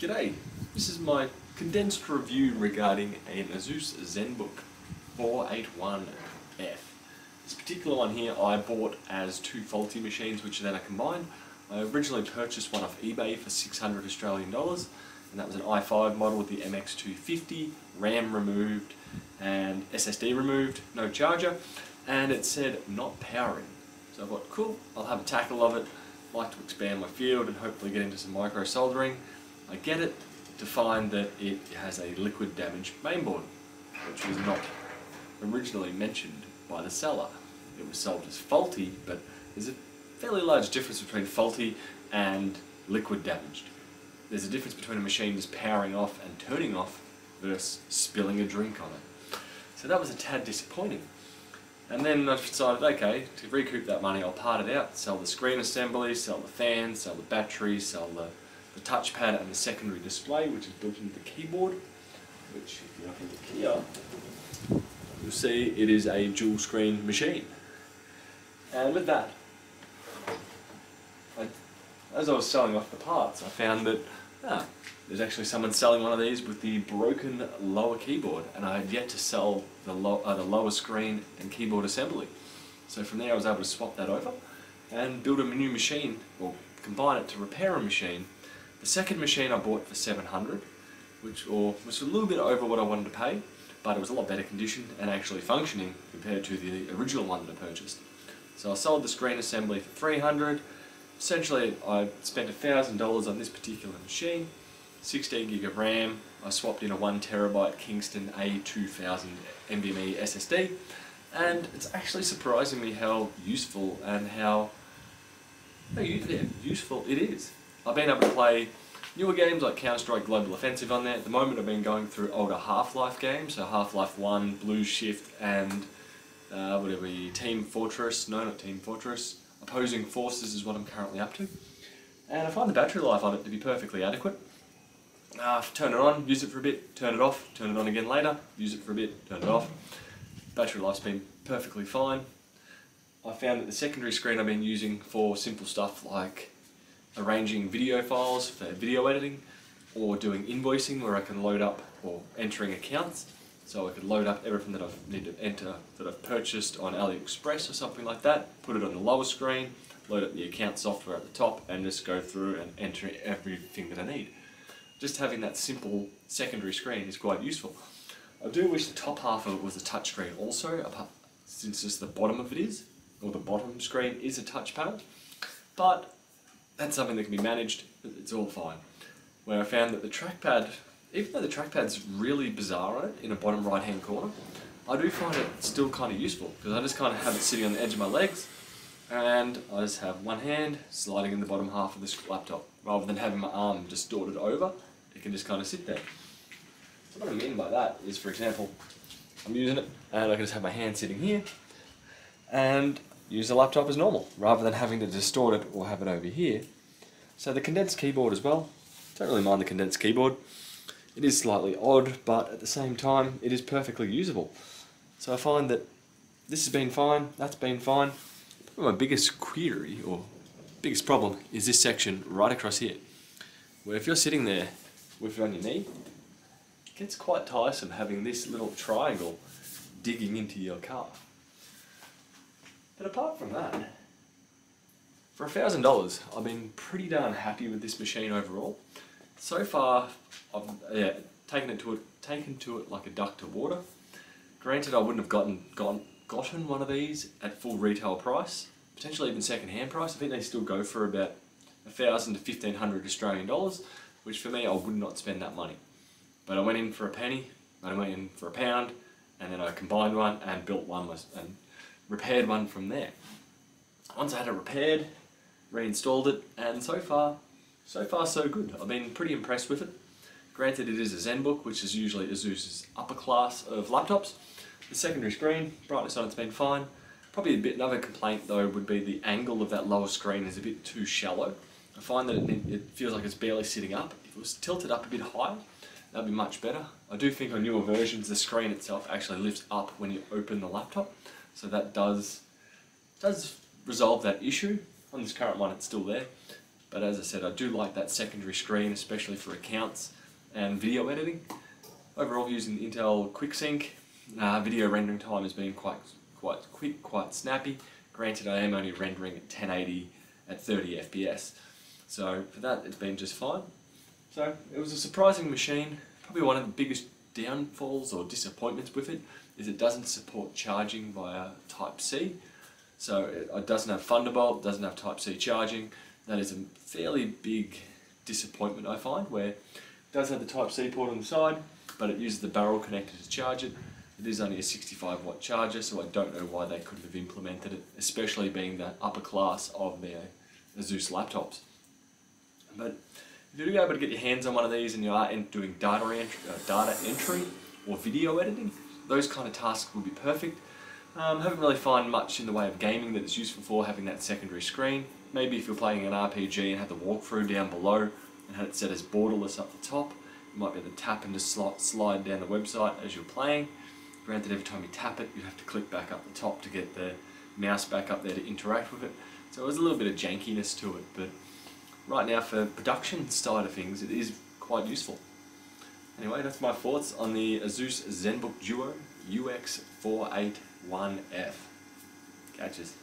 G'day, this is my condensed review regarding an Asus ZenBook 481F. This particular one here I bought as two faulty machines which then are combined. I originally purchased one off eBay for 600 Australian dollars and that was an i5 model with the MX250, RAM removed and SSD removed, no charger and it said not powering. So I thought cool, I'll have a tackle of it, like to expand my field and hopefully get into some micro soldering. I get it to find that it has a liquid damaged mainboard, which was not originally mentioned by the seller. It was sold as faulty, but there's a fairly large difference between faulty and liquid damaged. There's a difference between a machine just powering off and turning off versus spilling a drink on it. So that was a tad disappointing. And then I decided, okay, to recoup that money, I'll part it out, sell the screen assembly, sell the fan, sell the battery, sell the the touchpad and the secondary display which is built into the keyboard which if you look here you'll see it is a dual screen machine. And with that I, as I was selling off the parts I found that ah, there's actually someone selling one of these with the broken lower keyboard and I had yet to sell the, lo uh, the lower screen and keyboard assembly. So from there I was able to swap that over and build a new machine or combine it to repair a machine the second machine I bought for 700 which or was a little bit over what I wanted to pay, but it was a lot better condition and actually functioning compared to the original one that I purchased. So I sold the screen assembly for 300 Essentially, I spent $1,000 on this particular machine, 16 gig of RAM, I swapped in a 1 terabyte Kingston A2000 NVMe SSD, and it's actually surprising me how useful and how, how useful it is. I've been able to play newer games like Counter-Strike Global Offensive on there. At the moment I've been going through older Half-Life games, so Half-Life 1, Blue Shift and uh, whatever, Team Fortress, no not Team Fortress, Opposing Forces is what I'm currently up to. And I find the battery life on it to be perfectly adequate. Uh, turn it on, use it for a bit, turn it off, turn it on again later, use it for a bit, turn it off. Battery life's been perfectly fine. I found that the secondary screen I've been using for simple stuff like arranging video files for video editing or doing invoicing where I can load up or entering accounts. So I could load up everything that I've need to enter that I've purchased on AliExpress or something like that, put it on the lower screen, load up the account software at the top and just go through and enter everything that I need. Just having that simple secondary screen is quite useful. I do wish the top half of it was a touch screen also, since just the bottom of it is, or the bottom screen is a touch panel. But that's something that can be managed, it's all fine. Where I found that the trackpad, even though the trackpad's really bizarre on it, in a bottom right hand corner, I do find it still kind of useful, because I just kind of have it sitting on the edge of my legs, and I just have one hand sliding in the bottom half of this laptop. Rather than having my arm distorted over, it can just kind of sit there. So what I mean by that is, for example, I'm using it, and I can just have my hand sitting here, and use the laptop as normal, rather than having to distort it or have it over here. So the condensed keyboard as well, don't really mind the condensed keyboard. It is slightly odd, but at the same time, it is perfectly usable. So I find that this has been fine, that's been fine. my biggest query, or biggest problem, is this section right across here. Where if you're sitting there with it on your knee, it gets quite tiresome having this little triangle digging into your calf. But apart from that, for thousand dollars, I've been pretty darn happy with this machine overall. So far, I've yeah, taken it to it, taken to it like a duck to water. Granted, I wouldn't have gotten, gotten gotten one of these at full retail price, potentially even second hand price. I think they still go for about a thousand to fifteen hundred Australian dollars, which for me, I would not spend that money. But I went in for a penny, I went in for a pound, and then I combined one and built one and repaired one from there. Once I had it repaired, reinstalled it, and so far, so far so good. I've been pretty impressed with it. Granted it is a ZenBook, which is usually Asus's upper class of laptops. The secondary screen, brightness on it's been fine. Probably a bit another complaint though would be the angle of that lower screen is a bit too shallow. I find that it, it feels like it's barely sitting up. If it was tilted up a bit higher, that'd be much better. I do think on newer versions the screen itself actually lifts up when you open the laptop. So that does, does resolve that issue. On this current one it's still there. But as I said, I do like that secondary screen, especially for accounts and video editing. Overall, using Intel QuickSync, uh, video rendering time has been quite quite quick, quite snappy. Granted, I am only rendering at 1080 at 30 FPS, so for that it's been just fine. So it was a surprising machine. Probably one of the biggest downfalls or disappointments with it is it doesn't support charging via Type C. So it doesn't have Thunderbolt, doesn't have Type C charging. That is a fairly big disappointment I find where it does have the Type C port on the side, but it uses the barrel connector to charge it. It is only a 65 watt charger, so I don't know why they couldn't have implemented it, especially being the upper class of their Asus laptops. But if you're able to get your hands on one of these and you are doing data entry, uh, data entry or video editing, those kind of tasks will be perfect. Um, haven't really found much in the way of gaming that it's useful for having that secondary screen. Maybe if you're playing an RPG and had the walkthrough down below and had it set as borderless up the top, you might be able to tap and just slide down the website as you're playing. Granted, every time you tap it, you have to click back up the top to get the mouse back up there to interact with it. So there's a little bit of jankiness to it, but right now for production side of things, it is quite useful. Anyway, that's my thoughts on the Asus ZenBook Duo UX481F. Catches.